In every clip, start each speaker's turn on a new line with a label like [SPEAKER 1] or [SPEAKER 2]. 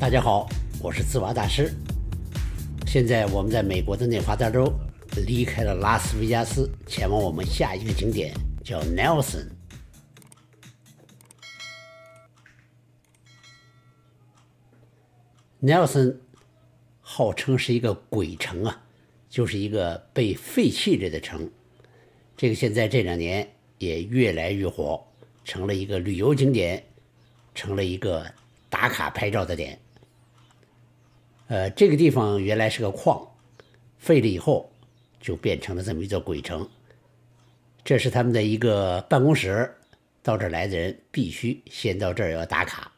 [SPEAKER 1] 大家好，我是自娃大师。现在我们在美国的内华达州，离开了拉斯维加斯，前往我们下一个景点，叫 Nelson。Nelson 号称是一个鬼城啊，就是一个被废弃了的城。这个现在这两年也越来越火，成了一个旅游景点，成了一个打卡拍照的点。呃，这个地方原来是个矿，废了以后就变成了这么一座鬼城。这是他们的一个办公室，到这儿来的人必须先到这儿要打卡，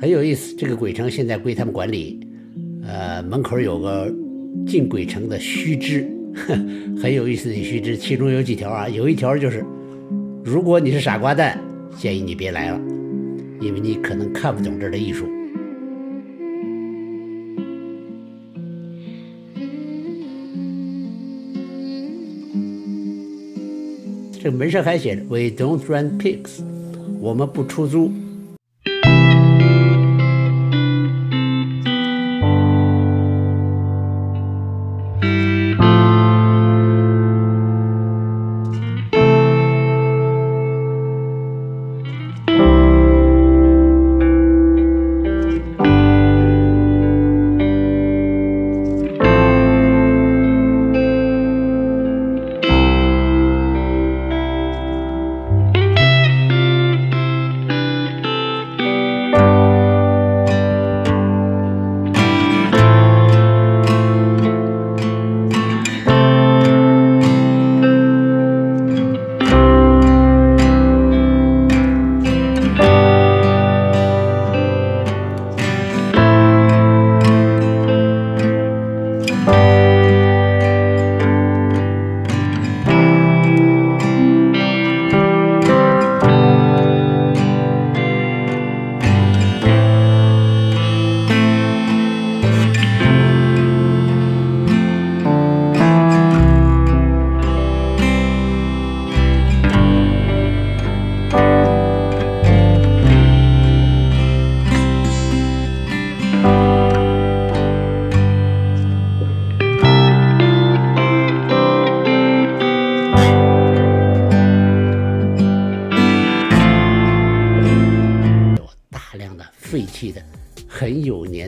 [SPEAKER 1] 很有意思。这个鬼城现在归他们管理，呃，门口有个进鬼城的须知，很有意思的须知，其中有几条啊，有一条就是，如果你是傻瓜蛋，建议你别来了。因为你可能看不懂这儿的艺术。这个门上还写着 “We don't rent pigs”，我们不出租。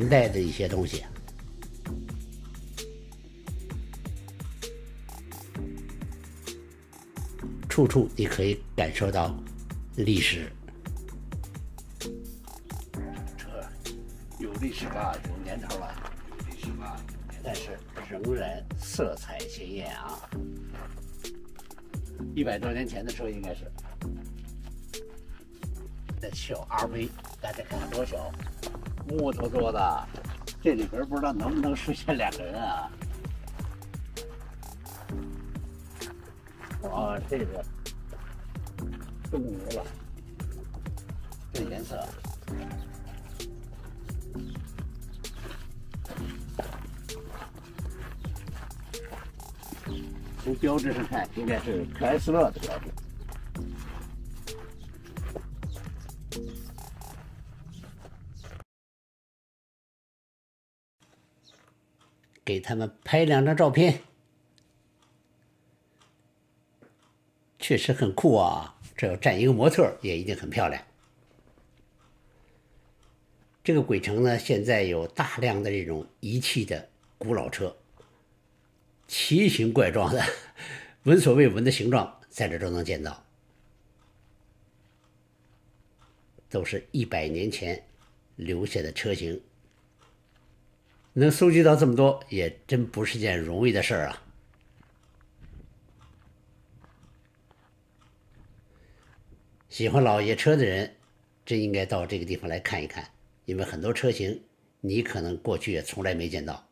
[SPEAKER 1] 代的一些东西，处处你可以感受到历史。这有历史吧，有年头了，有历史吧，但是仍然色彩鲜艳啊！一百多年前的车应该是那。小 RV，大家看看多小，木头做的，这里边不知道能不能实现两个人啊？哇，这个中牛了，这颜色，从标志上看，应该是克莱斯勒的标志。给他们拍两张照片，确实很酷啊！这要站一个模特也一定很漂亮。这个鬼城呢，现在有大量的这种遗弃的古老车，奇形怪状的、闻所未闻的形状，在这都能见到，都是一百年前留下的车型。能收集到这么多，也真不是件容易的事儿啊！喜欢老爷车的人，真应该到这个地方来看一看，因为很多车型你可能过去也从来没见到。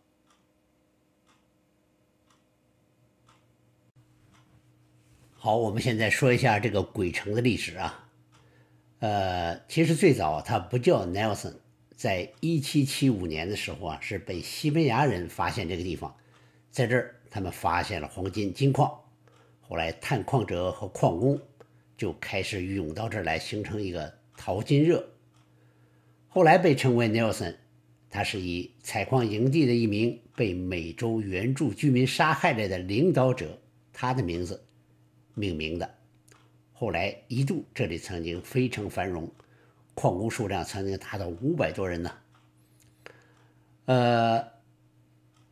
[SPEAKER 1] 好，我们现在说一下这个鬼城的历史啊。呃，其实最早它不叫 Nelson。在一七七五年的时候啊，是被西班牙人发现这个地方，在这儿他们发现了黄金金矿，后来探矿者和矿工就开始涌到这儿来，形成一个淘金热后来被称为 Nelson，他是以采矿营地的一名被美洲原住居民杀害了的领导者他的名字命名的。后来一度这里曾经非常繁荣，矿工数量曾经达到五百多人呢。呃，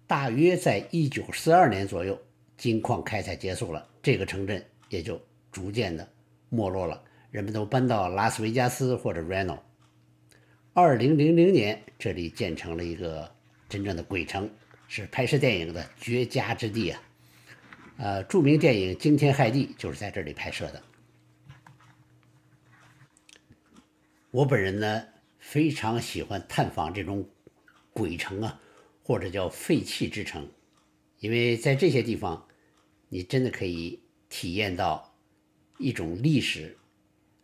[SPEAKER 1] 大约在一九四二年左右，金矿开采结束了，这个城镇也就逐渐的没落了，人们都搬到拉斯维加斯或者 Reno。二零零零年，这里建成了一个真正的鬼城，是拍摄电影的绝佳之地啊！呃，著名电影《惊天骇地》就是在这里拍摄的。我本人呢，非常喜欢探访这种鬼城啊，或者叫废弃之城，因为在这些地方，你真的可以体验到一种历史，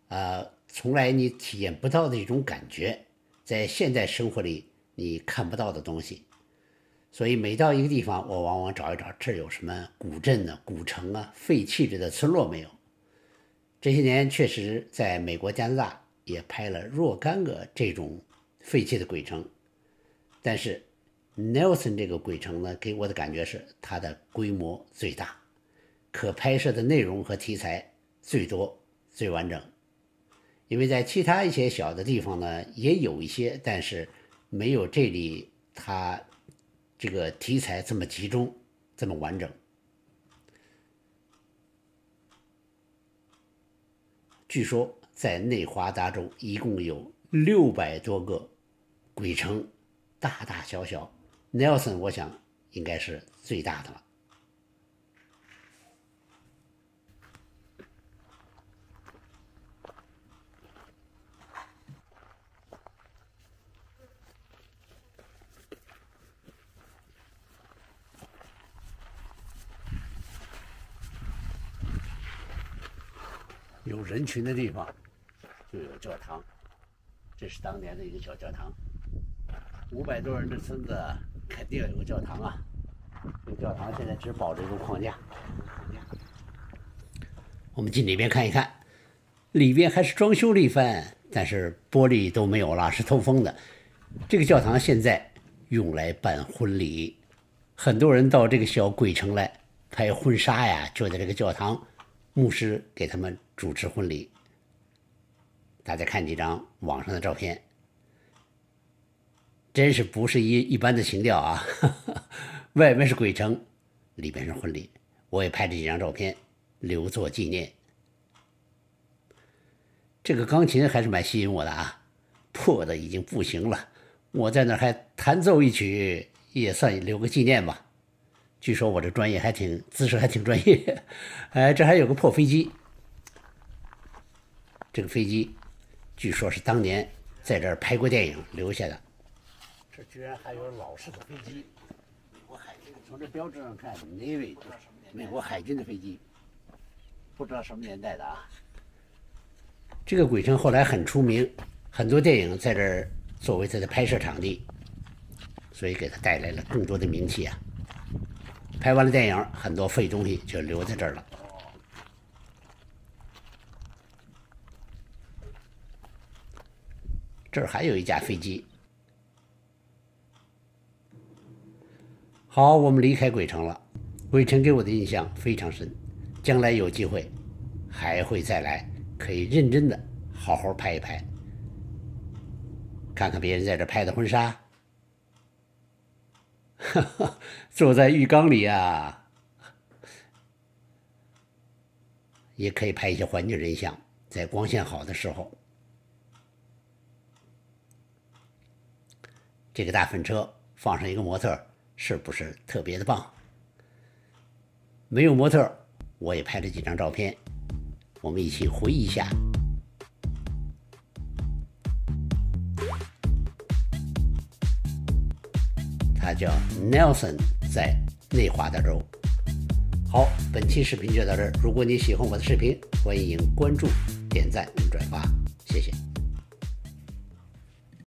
[SPEAKER 1] 呃，从来你体验不到的一种感觉。在现代生活里你看不到的东西，所以每到一个地方，我往往找一找这儿有什么古镇呢、古城啊、废弃着的村落没有。这些年确实在美国、加拿大也拍了若干个这种废弃的鬼城，但是 Nelson 这个鬼城呢，给我的感觉是它的规模最大，可拍摄的内容和题材最多、最完整。因为在其他一些小的地方呢，也有一些，但是没有这里它这个题材这么集中、这么完整。据说在内华达州一共有六百多个鬼城，大大小小，Nelson 我想应该是最大的了。有人群的地方教堂，这是当年的一个小教堂。五百多人的村子肯定有个教堂啊！这个教堂现在只保着一个框架。我们进里边看一看，里边还是装修了一番，但是玻璃都没有了，是透风的。这个教堂现在用来办婚礼，很多人到这个小鬼城来拍婚纱呀，就在这个教堂。牧师给他们主持婚礼，大家看几张网上的照片，真是不是一一般的情调啊！外面是鬼城，里边是婚礼。我也拍了几张照片，留作纪念。这个钢琴还是蛮吸引我的啊，破的已经不行了，我在那还弹奏一曲，也算留个纪念吧。据说我这专业还挺姿势还挺专业，哎，这还有个破飞机。这个飞机据说是当年在这儿拍过电影留下的。这居然还有老式的飞机，美国海军从这标志上看，Navy 就是美国海军的飞机，不知道什么年代的啊。这个鬼城后来很出名，很多电影在这儿作为它的拍摄场地，所以给它带来了更多的名气啊。拍完了电影，很多废东西就留在这儿了。这儿还有一架飞机。好，我们离开鬼城了。鬼城给我的印象非常深，将来有机会还会再来，可以认真的好好拍一拍，看看别人在这拍的婚纱。哈哈，坐在浴缸里啊，也可以拍一些环境人像，在光线好的时候。这个大粉车放上一个模特，是不是特别的棒？没有模特，我也拍了几张照片，我们一起回忆一下。他叫 Nelson，在内华达州。好，本期视频就到这儿。如果你喜欢我的视频，欢迎关注、点赞与转发，